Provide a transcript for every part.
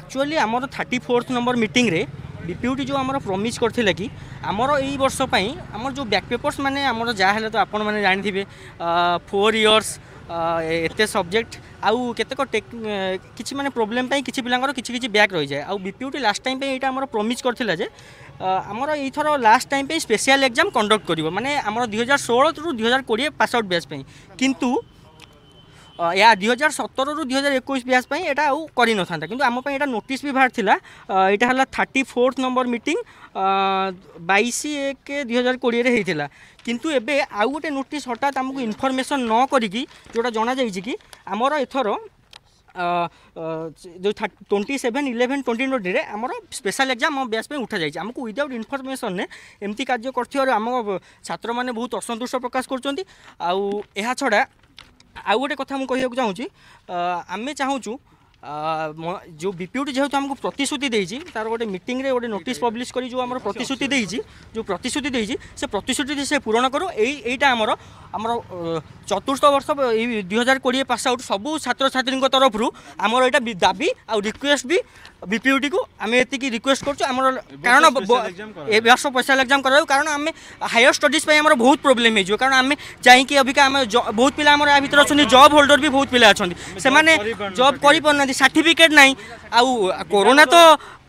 actually ଆମର thirty fourth number ମିଟିଂରେ BPUT ଯେଉଁ ଆମର ପ୍ରମିସ୍ କରିଥିଲା କି ଆମର ଏଇ ବର୍ଷ ପାଇଁ ଆମର ଯେଉଁ ବ୍ୟାକ୍ ପେପର୍ସ ମାନେ ଆମର ଯାହା ହେଲେ ତ ଆପଣମାନେ ଜାଣିଥିବେ ଫୋର୍ ଇୟର୍ସ ଏତେ ସବଜେକ୍ଟ ଆଉ କେତେକ ଟେକ୍ କିଛି ମାନେ ପ୍ରୋବ୍ଲେମ୍ ପାଇଁ କିଛି ପିଲାଙ୍କର କିଛି କିଛି ବ୍ୟାକ୍ ରହିଯାଏ ଆଉ ବିପିୟୁଟି ଲାଷ୍ଟ ଟାଇମ୍ ପାଇଁ ଏଇଟା ଆମର ପ୍ରମିସ୍ କରିଥିଲା ଯେ ଆମର ଏଇଥର ଲାଷ୍ଟ ଟାଇମ୍ ପାଇଁ ସ୍ପେଶିଆଲ୍ ଏକ୍ଜାମ୍ କଣ୍ଡକ୍ଟ କରିବ ମାନେ ଆମର ଦୁଇହଜାର ଷୋହଳରୁ ଦୁଇହଜାର କୋଡ଼ିଏ ପାସ୍ ଆଉଟ୍ ବ୍ୟାଚ୍ ପାଇଁ କିନ୍ତୁ ଏହା ଦୁଇ ହଜାର ସତରରୁ ଦୁଇ ହଜାର ଏକୋଇଶ ବ୍ୟାସ ପାଇଁ ଏଇଟା ଆଉ କରିନଥାନ୍ତା କିନ୍ତୁ ଆମ ପାଇଁ ଏଇଟା ନୋଟିସ୍ ବି ବାହାରିଥିଲା ଏଇଟା ହେଲା ଥାର୍ଟି ଫୋର୍ଥ ନମ୍ବର ମିଟିଂ ବାଇଶ ଏକ ଦୁଇ ହଜାର କୋଡ଼ିଏରେ ହେଇଥିଲା କିନ୍ତୁ ଏବେ ଆଉ ଗୋଟେ ନୋଟିସ୍ ହଠାତ୍ ଆମକୁ ଇନଫର୍ମେସନ୍ ନ କରିକି ଯେଉଁଟା ଜଣାଯାଇଛି କି ଆମର ଏଥର ଯେଉଁ ଟ୍ୱେଣ୍ଟି ସେଭେନ୍ ଇଲେଭେନ୍ ଟ୍ୱେଣ୍ଟି ଟ୍ୱେଣ୍ଟିରେ ଆମର ସ୍ପେଶାଲ ଏକ୍ଜାମ୍ ଆମ ବ୍ୟାଚ୍ ପାଇଁ ଉଠାଯାଇଛି ଆମକୁ ୱିଦାଉଟ୍ ଇନଫର୍ମେସନ୍ରେ ଏମିତି କାର୍ଯ୍ୟ କରିଥିବାରୁ ଆମ ଛାତ୍ରମାନେ ବହୁତ ଅସନ୍ତୁଷ୍ଟ ପ୍ରକାଶ କରୁଛନ୍ତି ଆଉ ଏହା ଛଡ଼ା ଆଉ ଗୋଟେ କଥା ମୁଁ କହିବାକୁ ଚାହୁଁଛି ଆମେ ଚାହୁଁଛୁ ଯେଉଁ ବିପିୟୁଟି ଯେହେତୁ ଆମକୁ ପ୍ରତିଶ୍ରୁତି ଦେଇଛି ତାର ଗୋଟେ ମିଟିଂରେ ଗୋଟେ ନୋଟିସ୍ ପବ୍ଲିଶ୍ କରି ଯେଉଁ ଆମର ପ୍ରତିଶ୍ରୁତି ଦେଇଛି ଯେଉଁ ପ୍ରତିଶ୍ରୁତି ଦେଇଛି ସେ ପ୍ରତିଶ୍ରୁତି ସେ ପୂରଣ କରୁ ଏଇ ଏଇଟା ଆମର ଆମର ଚତୁର୍ଥ ବର୍ଷ ଏଇ ଦୁଇ ହଜାର କୋଡ଼ିଏ ପାସ୍ ଆଉଟ୍ ସବୁ ଛାତ୍ରଛାତ୍ରୀଙ୍କ ତରଫରୁ ଆମର ଏଇଟା ଦାବି ଆଉ ରିକ୍ୱେଷ୍ଟ ବି বিপিউডি কু আমি এতিকি রিকোয়েস্ট করছু আমার কারণ এ বর্ষ স্পেশাল এক্সাম করা কারণ আমি হায়ার স্টডিজ পাই আমার বহুত প্রোবলেম হয়ে কারণ আমি চাইকি অবিকা আমি বহুত পিলা আমার এ ভিতরে অনেক জব হোল্ডর বি বহুত পিলা অনেক সে জব করে পার না সার্টিফিকেট নাই আ করোনা তো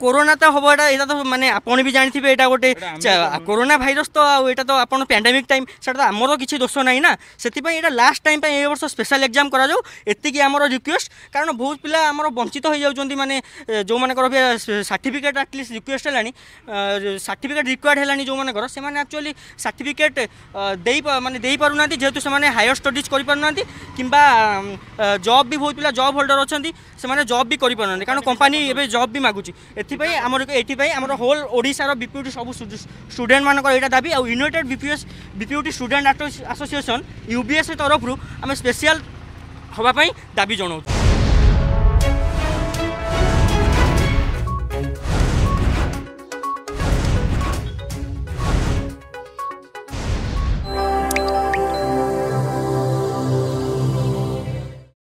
করোনা তো হব এটা এটা তো মানে আপন বি জাঁথিবে এটা গোটে করোনা ভাইরস তো আউ এটা তো আপন প্যান্ডেমিক টাইম সেটা তো আমার কিছু দোষ নাই না সেপাই এটা লাস্ট টাইম পাই এই বর্ষ স্পেশাল এক্সাম করা যাও এতিকি আমার রিকোয়েস্ট কারণ বহুত পিলা আমার বঞ্চিত হয়ে যাচ্ছেন মানে যেমানকর B certificate at least request হলানি certificate required হলানি যেমানকর সেমানে আকচুয়ালি সার্টিফিকেট দেই মানে দেই পারু না যেহেতু সেমানে হায়ার স্টডিজ করি পারু না কিংবা জব বি বহুত পিলা জব হোল্ডর অনেক সেমানে জব বি করি পারু না কারণ কোম্পানি এবে জব বি মাগুচি ଏଥିପାଇଁ ଆମର ଏଥିପାଇଁ ଆମର ହୋଲ୍ ଓଡ଼ିଶାର ବିପିୟୁଟି ସବୁ ଷ୍ଟୁଡେଣ୍ଟମାନଙ୍କର ଏଇଟା ଦାବି ଆଉ United BPS BPUT student association UBSA ତରଫରୁ ଆମେ ସ୍ପେଶିଆଲ୍ ହେବା ପାଇଁ ଦାବି ଜଣାଉଛୁ